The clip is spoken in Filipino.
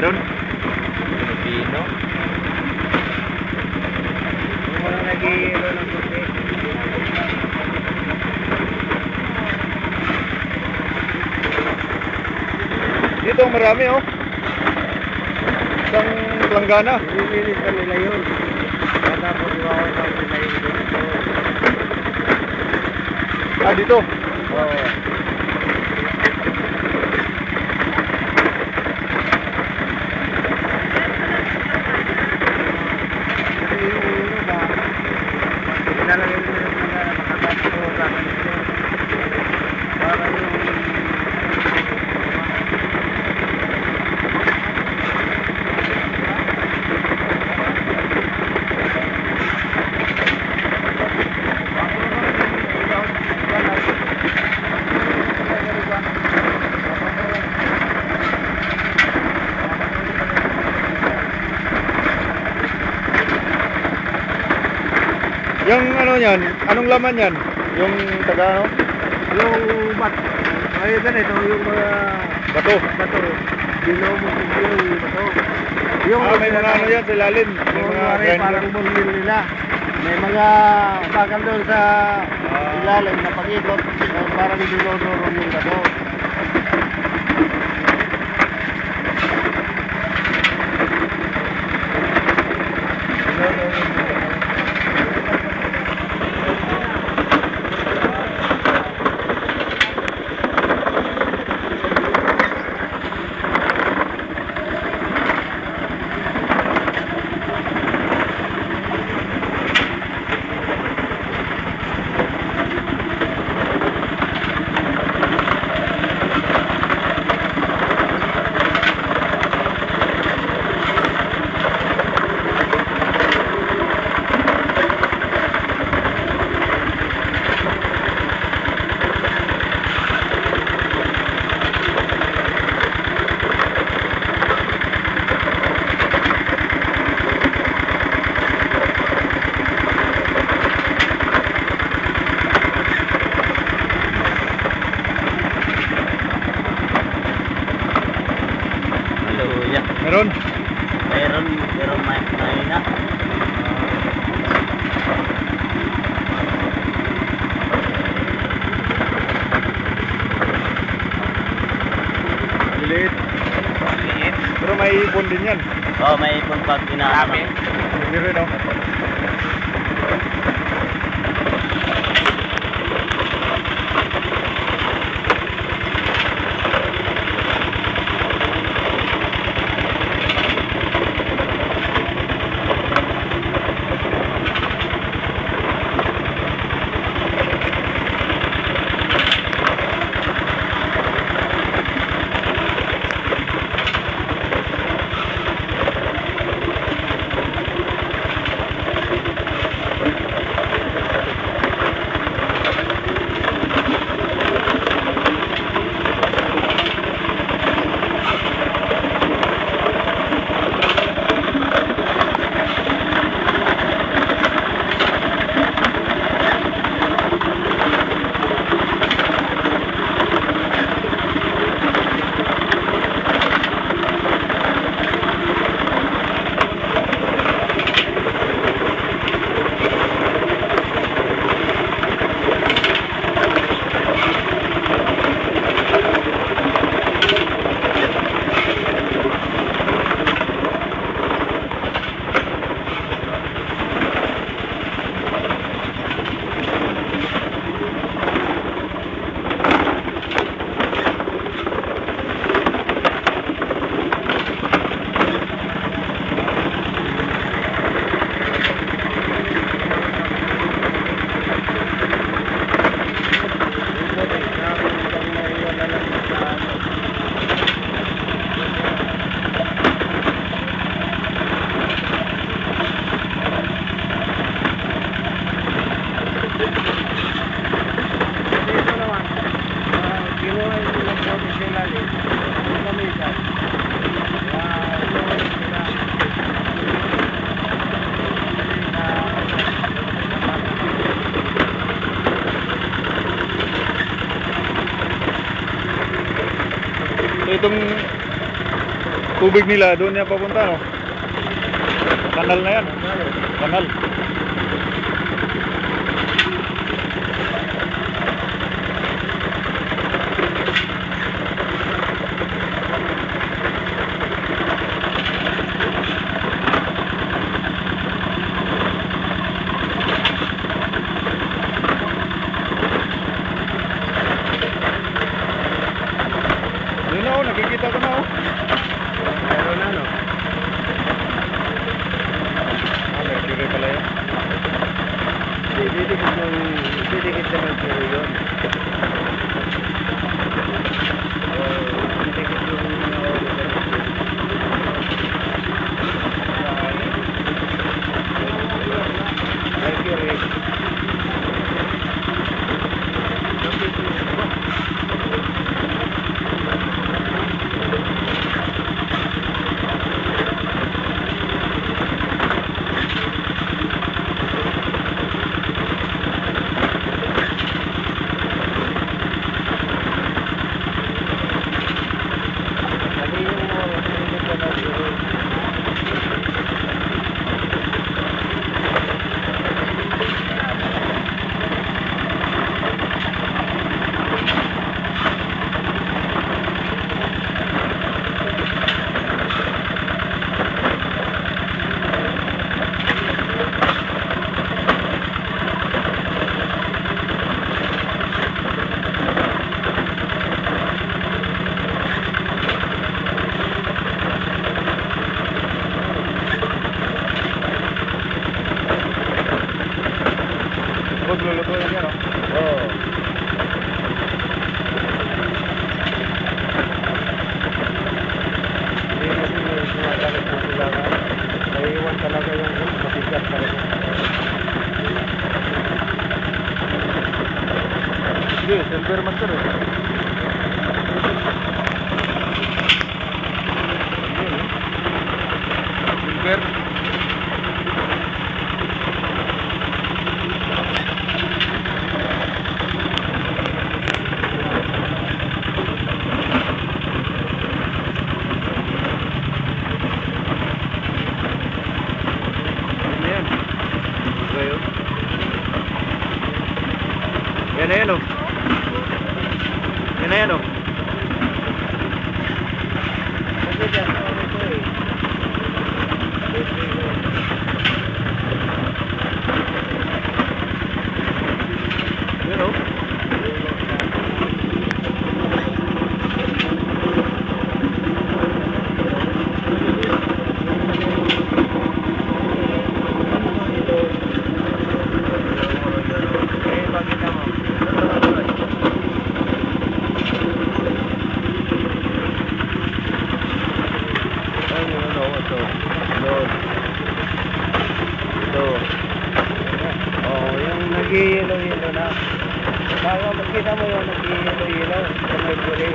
meron? Pilipino. Mga nag-iiro ng puti. Dito marami oh. Isang planggana. Nililinis pa nila yun. Kaya tapos iwawasan nila ganito. Ah, dito. Oo. Kasi yung ulo ba, ilalagay nila yung mga nakatapos sa akin ito. Para yung Yung ano yan, anong laman yan? Yung taga ano? Yung bat, ay ganito, yung mga Bato. bato, binomo ko yung bato. Yung Ah, may mga ano yan sa ilalim. May mga grinder. parang bumil nila. May mga bakal doon sa ilalim na pag-ikot, eh, parang dinodoro yung bato. Hallelujah. Meron? Meron, meron may mahina. Liit. Liit. Pero may ipon din yan. Oh, may ipon pag inaano. Hindi rin oh. ওয়া আলা tubig nila doon niya papunta no kanal na yan. Kanal. nag-yellow-yellow na. Bago makita mo yung nag-yellow-yellow sa Mercury.